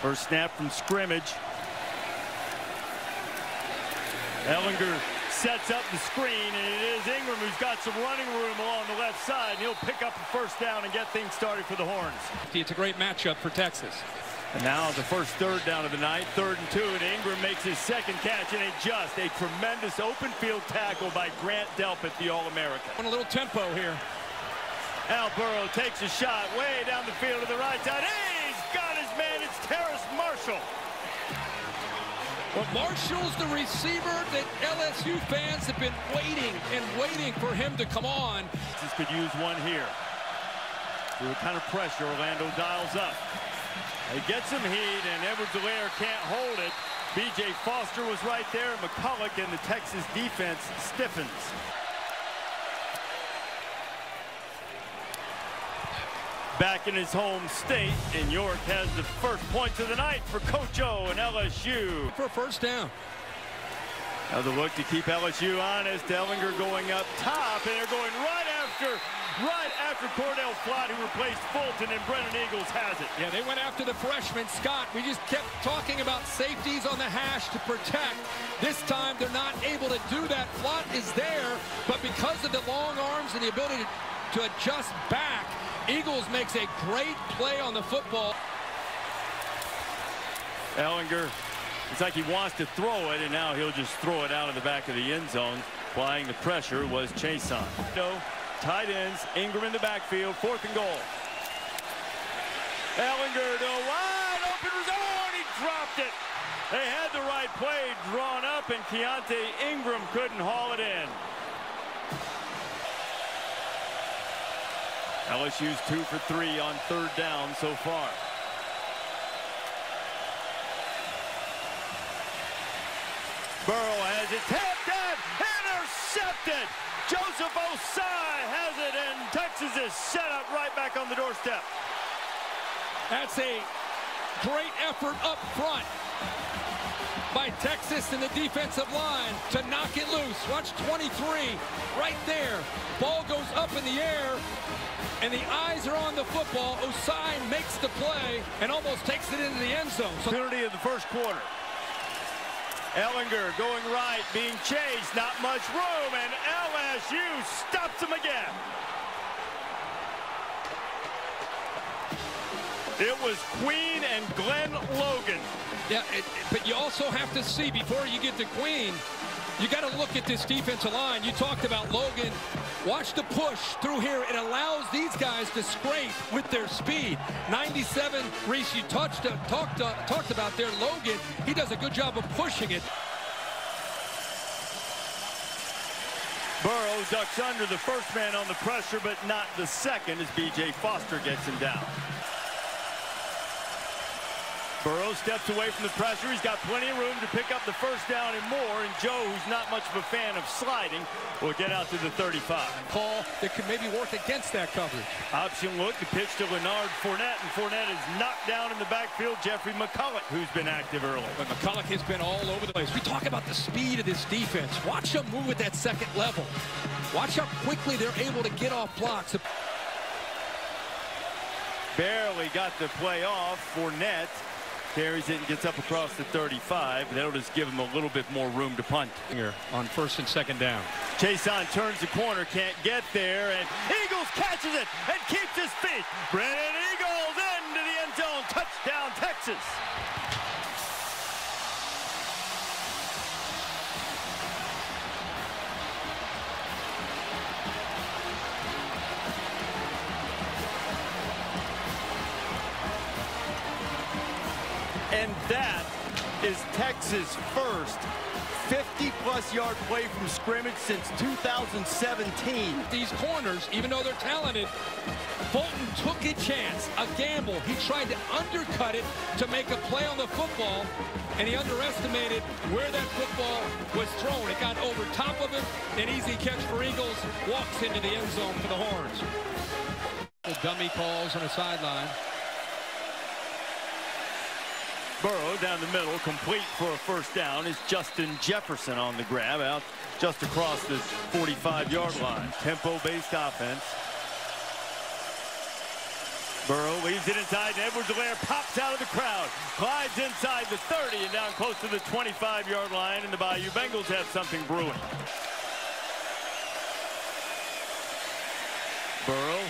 First snap from scrimmage. Ehlinger sets up the screen, and it is Ingram who's got some running room along the left side. And he'll pick up the first down and get things started for the Horns. It's a great matchup for Texas. And now the first third down of the night, third and two, and Ingram makes his second catch, and it just a tremendous open field tackle by Grant Delpit, the All-American. On a little tempo here. Al Burrow takes a shot way down the field to the right side. He's got his man. It's Terrace Marshall. Well, Marshall's the receiver that LSU fans have been waiting and waiting for him to come on. This could use one here. See what kind of pressure Orlando dials up. He gets some heat, and Edwards-Helaire can't hold it. B.J. Foster was right there. McCulloch and the Texas defense stiffens. Back in his home state, and York has the first points of the night for Coach O and LSU. For first down. Another look to keep LSU honest. Ehlinger going up top, and they're going right after right after Cordale Flott, who replaced Fulton, and Brennan Eagles has it. Yeah, they went after the freshman, Scott. We just kept talking about safeties on the hash to protect. This time, they're not able to do that. Flott is there, but because of the long arms and the ability to, to adjust back, Eagles makes a great play on the football. Ehlinger, it's like he wants to throw it, and now he'll just throw it out of the back of the end zone. Applying the pressure was Chaisson. No, tight ends, Ingram in the backfield, fourth and goal. Ehlinger to wide open zone, he dropped it. They had the right play drawn up, and Keaontay Ingram couldn't haul it in. LSU's two for three on third down so far. Burrow has it tapped out, intercepted. Joseph Ossai has it, and Texas is set up right back on the doorstep. That's a great effort up front by Texas in the defensive line to knock it loose. Watch 23 right there. Ball goes up in the air, and the eyes are on the football. Ossai makes the play and almost takes it into the end zone. So Penalty of the first quarter. Ehlinger going right, being chased, not much room, and LSU stops him again. It was Queen and Glen Logan. Yeah, it, but you also have to see before you get to Queen, you got to look at this defensive line. You talked about Logan. Watch the push through here. It allows these guys to scrape with their speed. 97, Reese, you touched, uh, talked, uh, talked about there. Logan, he does a good job of pushing it. Burrow ducks under the first man on the pressure, but not the second as B.J. Foster gets him down. Burrow steps away from the pressure. He's got plenty of room to pick up the first down and more. And Joe, who's not much of a fan of sliding, will get out to the 35. Paul, that could maybe work against that coverage. Option look, the pitch to Leonard Fournette. And Fournette is knocked down in the backfield. Jeffrey McCulloch, who's been active early. But McCulloch has been all over the place. We talk about the speed of this defense. Watch them move at that second level. Watch how quickly they're able to get off blocks. Barely got the play off. Fournette carries it and gets up across the 35. That'll just give him a little bit more room to punt. Here on first and second down. Chaisson turns the corner, can't get there, and Eagles catches it and keeps his feet. Brennan Eagles into the end zone. Touchdown, Texas. Texas' first 50-plus yard play from scrimmage since 2017. These corners, even though they're talented, Fulton took a chance, a gamble. He tried to undercut it to make a play on the football, and he underestimated where that football was thrown. It got over top of him, an easy catch for Eagles, walks into the end zone for the Horns. The dummy calls on the sideline. Burrow down the middle, complete for a first down, is Justin Jefferson on the grab out just across this 45-yard line. Tempo-based offense. Burrow leaves it inside, and Edwards-Helaire pops out of the crowd. Glides inside the 30 and down close to the 25-yard line, and the Bayou Bengals have something brewing. Burrow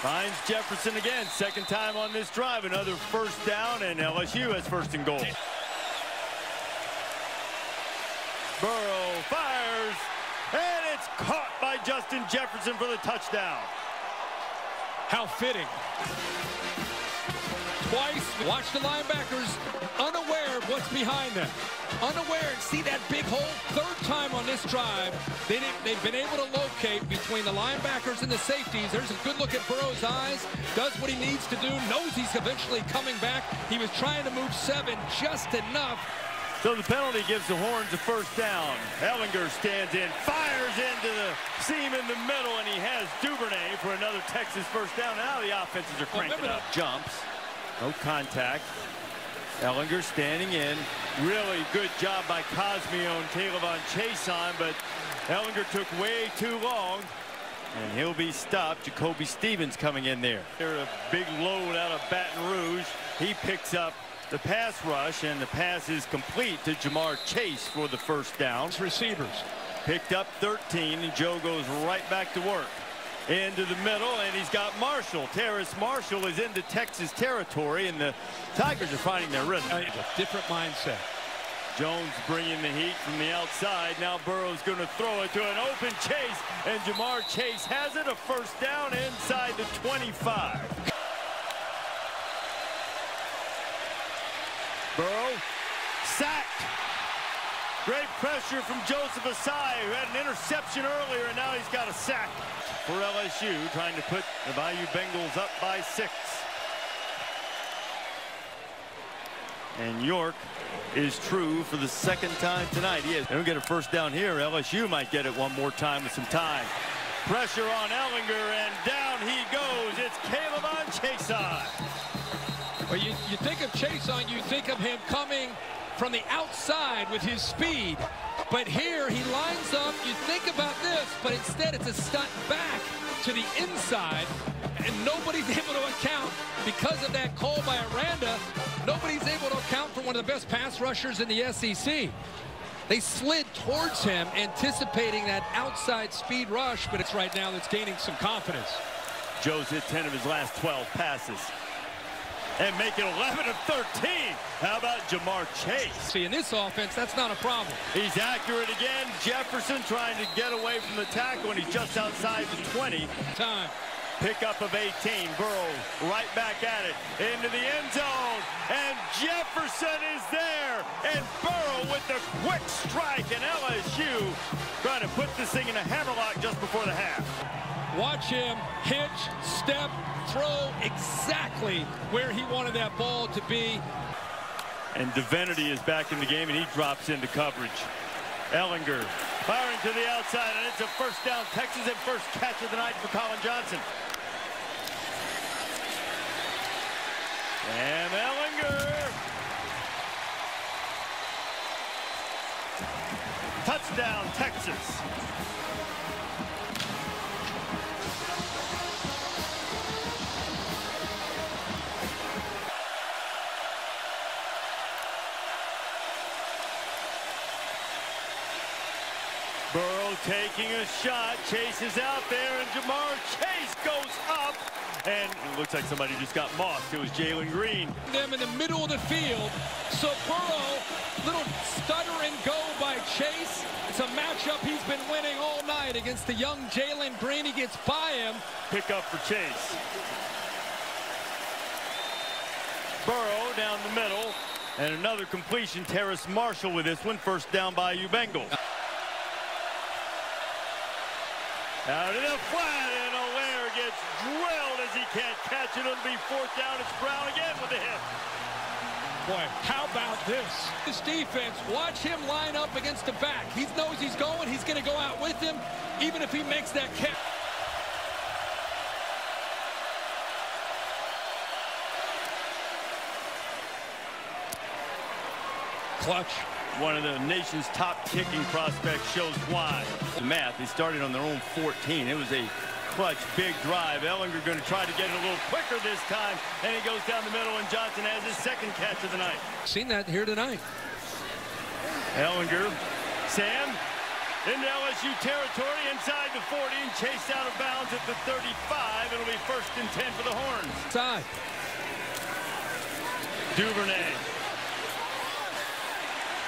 finds Jefferson again. Second time on this drive. Another first down, and LSU has first and goal. Burrow fires, and it's caught by Justin Jefferson for the touchdown. How fitting. Twice, watch the linebackers what's behind them. Unaware, and see that big hole? Third time on this drive, they they've been able to locate between the linebackers and the safeties. There's a good look at Burrow's eyes. Does what he needs to do. Knows he's eventually coming back. He was trying to move seven just enough. So the penalty gives the Horns a first down. Ehlinger stands in, fires into the seam in the middle, and he has Duvernay for another Texas first down. Now the offenses are cranking up. Jumps. No contact. Ehlinger standing in. Really good job by Cosmeo and Caleb on chase on, but Ehlinger took way too long. And he'll be stopped. Jacoby Stevens coming in there. They're a big load out of Baton Rouge. He picks up the pass rush, and the pass is complete to Ja'Marr Chase for the first down. Receivers. Picked up 13, and Joe goes right back to work. Into the middle, and he's got Marshall. Terrace Marshall is into Texas territory, and the Tigers are finding their rhythm. A different mindset. Jones bringing the heat from the outside. Now Burrow's going to throw it to an open Chase, and Ja'Marr Chase has it. A first down inside the 25. Burrow. Great pressure from Joseph Ossai, who had an interception earlier, and now he's got a sack for LSU, trying to put the Bayou Bengals up by six. And York is true for the second time tonight. He is. They don't get a first down here. LSU might get it one more time with some time. Pressure on Ellinger, and down he goes. It's K'Lavon Chaisson. Well, you, you think of Chaisson, you think of him coming from the outside with his speed. But here he lines up, you think about this, but instead it's a stunt back to the inside. And nobody's able to account because of that call by Aranda. Nobody's able to account for one of the best pass rushers in the SEC. They slid towards him, anticipating that outside speed rush, but it's right now that's gaining some confidence. Joe's hit 10 of his last 12 passes and make it 11 of 13. How about Ja'Marr Chase? See, in this offense, that's not a problem. He's accurate again. Jefferson trying to get away from the tackle, and he's just outside the 20. Time. Pickup of 18. Burrow right back at it. Into the end zone. And Jefferson is there. And Burrow with the quick strike. And LSU trying to put this thing in a hammerlock just before the half. Watch him hitch, step, throw exactly where he wanted that ball to be. And Divinity is back in the game, and he drops into coverage. Ehlinger firing to the outside, and it's a first down. Texas and first catch of the night for Collin Johnson. And Ehlinger. Touchdown, Texas. Taking a shot. Chase is out there, and Ja'Marr Chase goes up. And it looks like somebody just got mossed. It was Jalen Green. Them in the middle of the field. So Burrow, little stutter and go by Chase. It's a matchup he's been winning all night against the young Jalen Green. He gets by him. Pick up for Chase. Burrow down the middle. And another completion. Terrace Marshall with this one. First down Bayou Bengals. Out of the flat, and Helaire gets drilled as he can't catch it. It'll be fourth down. It's Brown again with a hit. Boy, how about this? This defense, watch him line up against the back. He knows he's going. He's going to go out with him, even if he makes that catch. Clutch one of the nation's top kicking prospects shows why. The math, they started on their own 14. It was a clutch, big drive. Ehlinger going to try to get it a little quicker this time, and he goes down the middle, and Johnson has his second catch of the night. Seen that here tonight. Ehlinger, Sam, into LSU territory inside the 40 and chased out of bounds at the 35. It'll be first and 10 for the Horns. Side. Duvernay.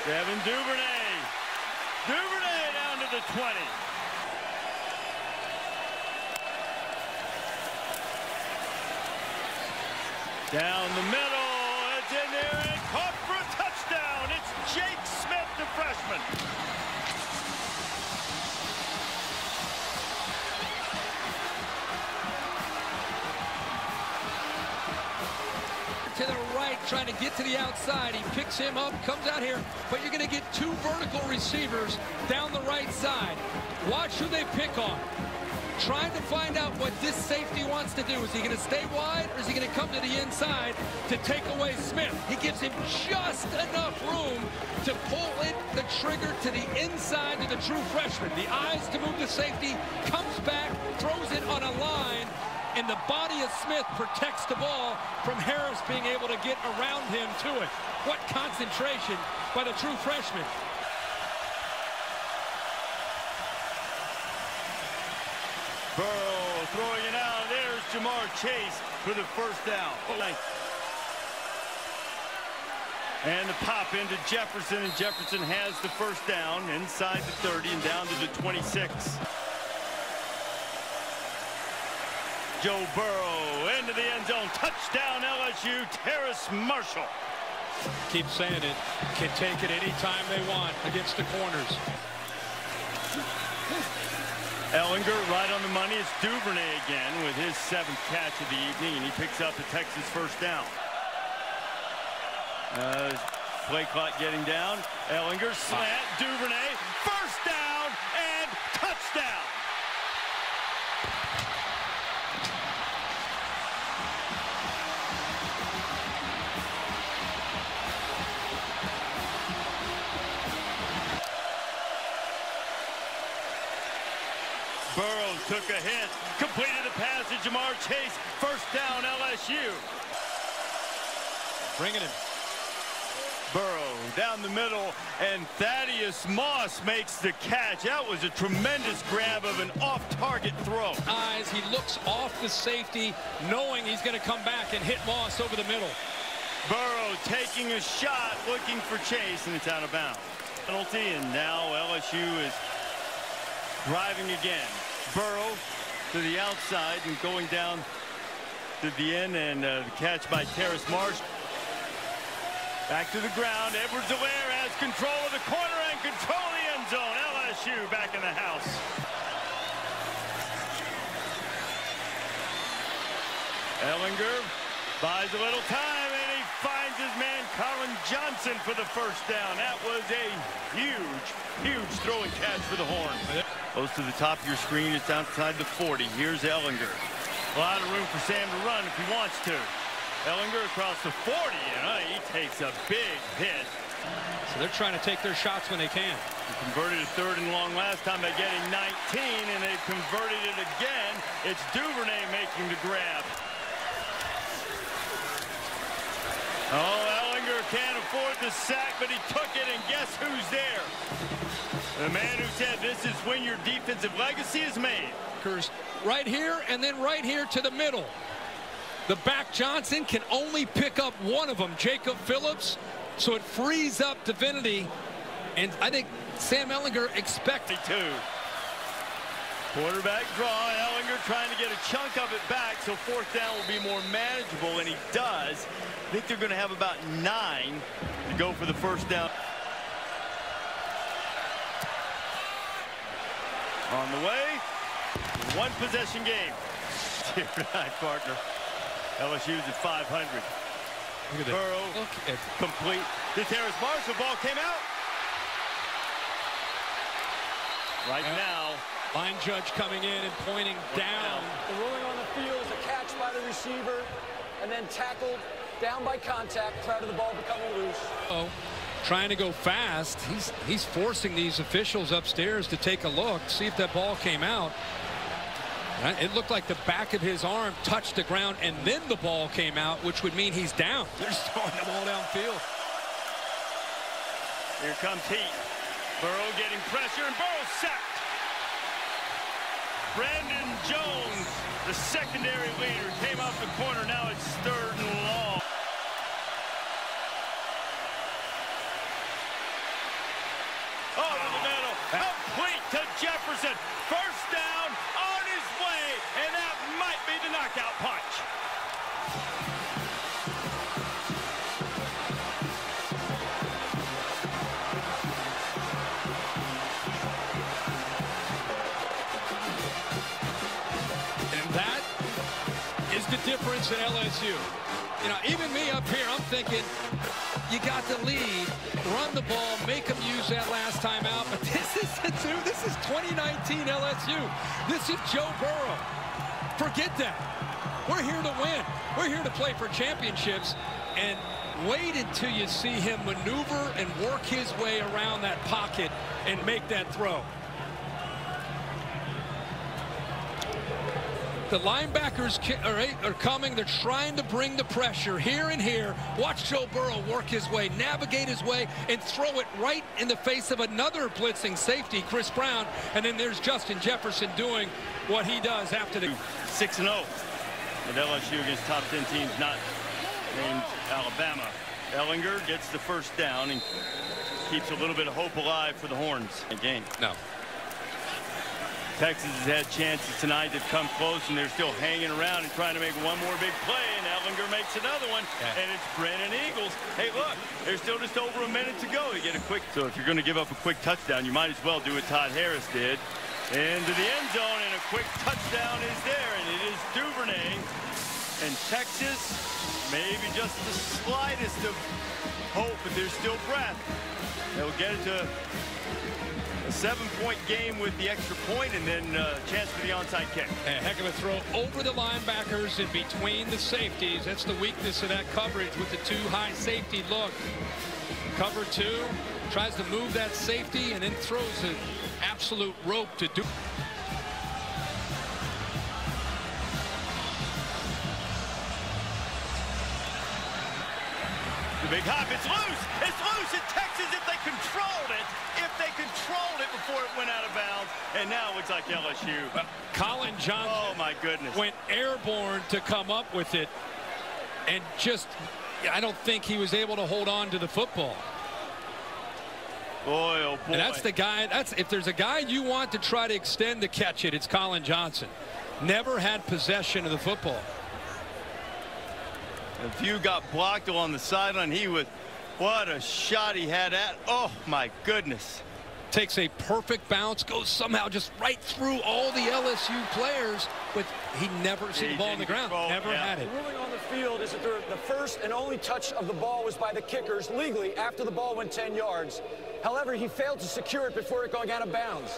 Devin Duvernay. Duvernay down to the 20. Down the middle. It's in there and caught for a touchdown. It's Jake Smith, the freshman. Trying to get to the outside. He picks him up, comes out here, but you're going to get two vertical receivers down the right side. Watch who they pick on. Trying to find out what this safety wants to do. Is he going to stay wide or is he going to come to the inside to take away Smith? He gives him just enough room to pull in the trigger to the inside to the true freshman. The eyes to move the safety, comes back, throws it on a line, and the body of Smith protects the ball from Harris being able to get around him to it. What concentration by the true freshman. Burrow throwing it out. There's Ja'Marr Chase for the first down. Oh, and the pop into Jefferson, and Jefferson has the first down inside the 30 and down to the 26. Joe Burrow into the end zone. Touchdown LSU, Terrace Marshall. Keep saying it. Can take it anytime they want against the corners. Ehlinger right on the money. It's Duvernay again with his seventh catch of the evening, and he picks up the Texas first down. Uh, play clock getting down. Ehlinger slant. Duvernay. First down took a hit, completed the pass to Ja'Marr Chase. First down, LSU. Bringing him. Burrow down the middle, and Thaddeus Moss makes the catch. That was a tremendous grab of an off-target throw. Eyes, he looks off the safety, knowing he's going to come back and hit Moss over the middle. Burrow taking a shot, looking for Chase, and it's out of bounds. Penalty, and now LSU is driving again. Burrow to the outside and going down to the end, and uh, the catch by Terrace Marsh. Back to the ground. Edwards-Helaire has control of the corner and control of the end zone. LSU back in the house. Ehlinger buys a little time, and he finds his man Collin Johnson for the first down. That was a huge, huge throwing catch for the Horns. Goes to the top of your screen. It's outside the 40. Here's Ehlinger. A lot of room for Sam to run if he wants to. Ehlinger across the 40, and uh, he takes a big hit. So they're trying to take their shots when they can. He converted a third and long last time by getting 19, and they've converted it again. It's Duvernay making the grab. Oh, can't afford the sack, but he took it, and guess who's there? The man who said this is when your defensive legacy is made. Right here and then right here to the middle. The back Johnson can only pick up one of them, Jacob Phillips, so it frees up Divinity. And I think Sam Ehlinger expected to. Quarterback draw, Ehlinger trying to get a chunk of it back so fourth down will be more manageable, and he does. I think they're going to have about nine to go for the first down. On the way, one possession game. Dear God, partner. LSU's at 500. Look at. Burrow, Look at complete. The Terrace Marshall ball came out. Right Yeah. now, line judge coming in and pointing down. The ruling on the field is a catch by the receiver and then tackled down by contact prior to the ball becoming loose. Oh, trying to go fast. He's he's forcing these officials upstairs to take a look, see if that ball came out. Uh, it looked like the back of his arm touched the ground and then the ball came out, which would mean he's down. They're just throwing the ball downfield. Here comes Heat. Burrow getting pressure, and Burrow sacked. Brandon Jones, the secondary leader, came off the corner. Now it's third and long. Oh, Over the middle, complete to Jefferson. First down, on his way, and that might be the knockout punch. At LSU. You know, even me up here, I'm thinking, you got the lead, run the ball, make them use that last time out. But this is this is 2019 LSU. This is Joe Burrow. Forget that. We're here to win. We're here to play for championships. And wait until you see him maneuver and work his way around that pocket and make that throw. The linebackers are, are coming. They're trying to bring the pressure here and here. Watch Joe Burrow work his way, navigate his way, and throw it right in the face of another blitzing safety, Chris Brown. And then there's Justin Jefferson doing what he does after the 6 0 at LSU against top 10 teams not named Alabama. Ehlinger gets the first down and keeps a little bit of hope alive for the Horns game. No. Texas has had chances tonight. They've come close, and they're still hanging around and trying to make one more big play, and Ehlinger makes another one, Yeah. and it's Brennan Eagles. Hey, look, there's still just over a minute to go to get a quick. So if you're going to give up a quick touchdown, you might as well do what Todd Harris did. Into the end zone, and a quick touchdown is there, and it is Duvernay. And Texas, maybe just the slightest of hope, but there's still breath. They'll get it to seven-point game with the extra point and then uh, chance for the onside kick. A heck of a throw over the linebackers and between the safeties. That's the weakness of that coverage with the two high safety look. Cover two, tries to move that safety and then throws an absolute rope to do. Big hop, it's loose, it's loose in Texas if they controlled it, if they controlled it before it went out of bounds, and now it's like LSU. Collin Johnson Oh my goodness. went airborne to come up with it and just, I don't think he was able to hold on to the football. Boy, oh boy. And that's the guy, that's if there's a guy you want to try to extend to catch it, it's Collin Johnson. Never had possession of the football. A few got blocked along the sideline. He was, what a shot he had at. Oh my goodness. Takes a perfect bounce, goes somehow just right through all the LSU players, but he never seen the ball on the ground. control, Never yeah. had it. The ruling on the field is that the the first and only touch of the ball was by the kickers legally after the ball went 10 yards. However, he failed to secure it before it going out of bounds.